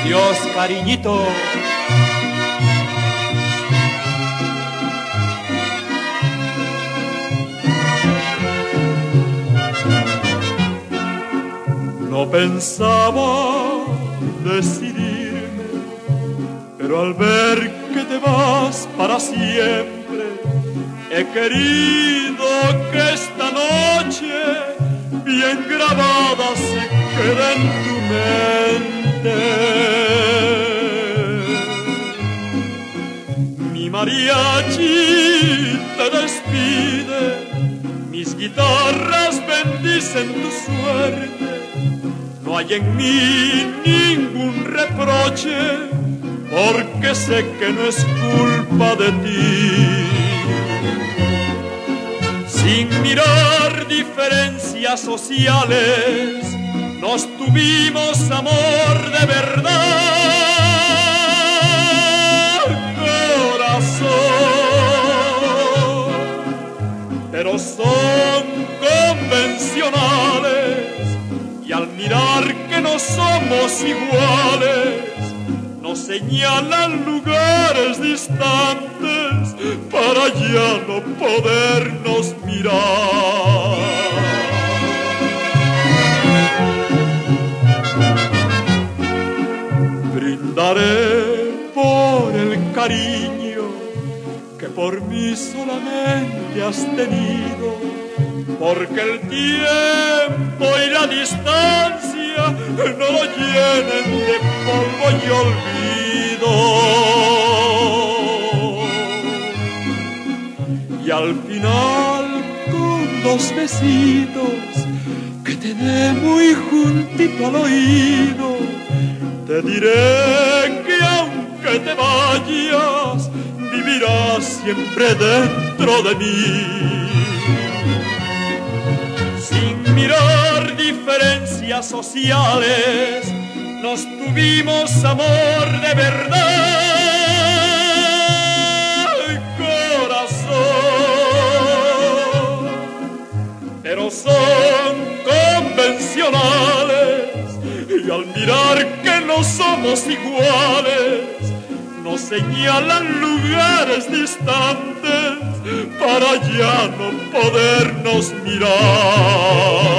Adiós, cariñito. No pensaba decidirme, pero al ver que te vas para siempre, he querido que esta noche bien grabada se quede en tu mente. Mi mariachi te despide, mis guitarras bendicen tu suerte no hay en mí ningún reproche, porque sé que no es culpa de ti. Sin mirar diferencias sociales, nos tuvimos amor de verdad, corazón. Pero son convencionales y al mirar que no somos iguales, nos señalan lugares distantes para ya no podernos mirar. Brindaré por el cariño que por mí solamente has tenido porque el tiempo y la distancia no lo llenen de polvo y olvido. Y al final, con dos besitos que te dé muy juntito al oído, te diré que aunque te vayas, vivirás siempre dentro de mí. Mirar diferencias sociales, nos tuvimos amor de verdad, corazón, pero son convencionales y al mirar no somos iguales, nos señalan lugares distantes para ya no podernos mirar.